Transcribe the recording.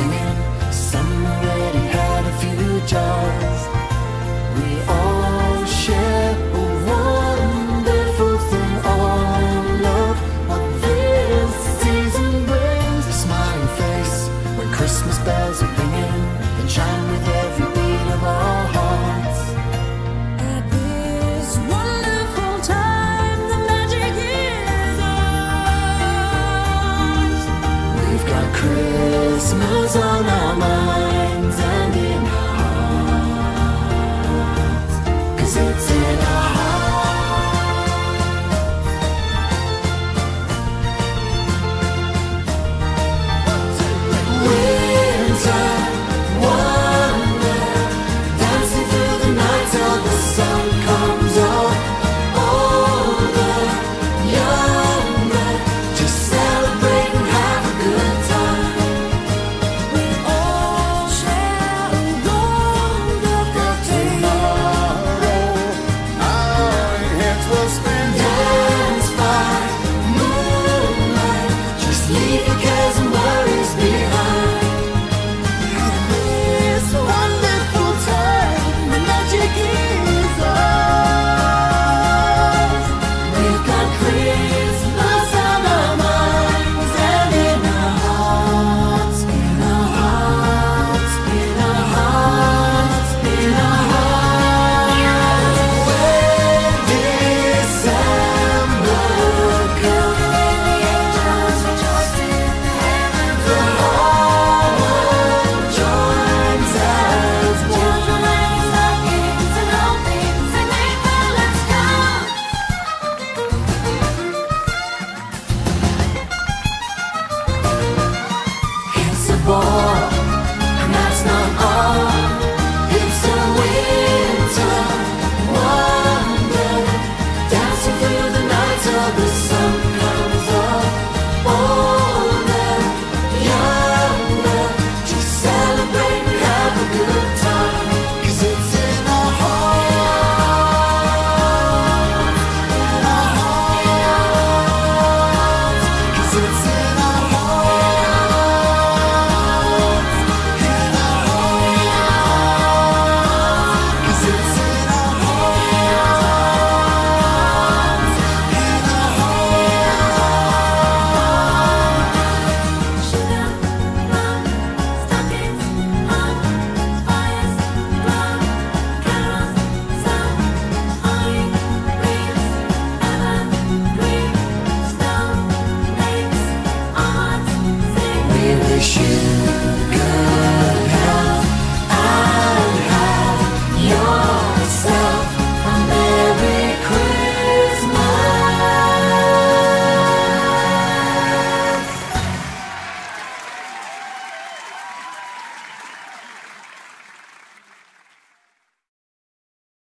singing. Some already had a few jars. We all